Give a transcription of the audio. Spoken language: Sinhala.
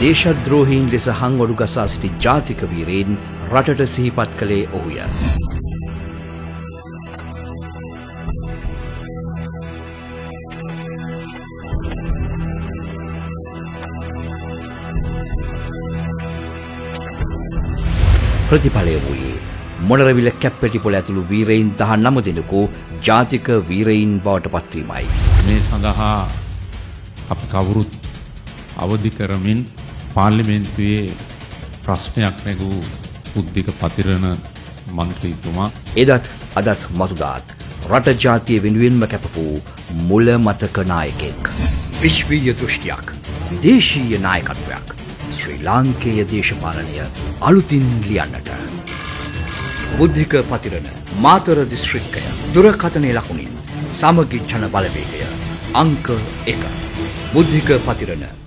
දේශද්‍රෝහීන් ලෙස හංගොඩු ගසා සිටි ජාතික වීරයෙන් රටට සිහිපත් කළේ ඔහුය. ප්‍රතිඵලය වූයේ මොනරවිල කැප්පැටිපොල ඇතුළු වීරයින් දහ නම දෙනෙකු ජාතික වීරයින් බවට පත්වීමයි. මේ සඳහා අප කවුරුත් අවධි කරමින් පාර්ලිමේන්තුවේ ප්‍රශ්නයක් නැගූ උද්දික පතිරණ මන්ත්‍රීතුමා එදත් අදත් මතුදාත් රට ජාතිය වෙනුවෙන්ම කැප වූ මුල මතක නායකෙක්. විශ්වීය දෘෂ්ටියක් දේශීය නායකත්වයක් ශ්‍රී ලාංකේය දේශපාලනය අලුතින් ලියන්නට. බුද්ධික පතිරණ මාතර දිස්ත්‍රික්කය දුරකථනය ලකුණින් සමගි ජන බලවේගය අංක එක. බුද්ධික පතිරණ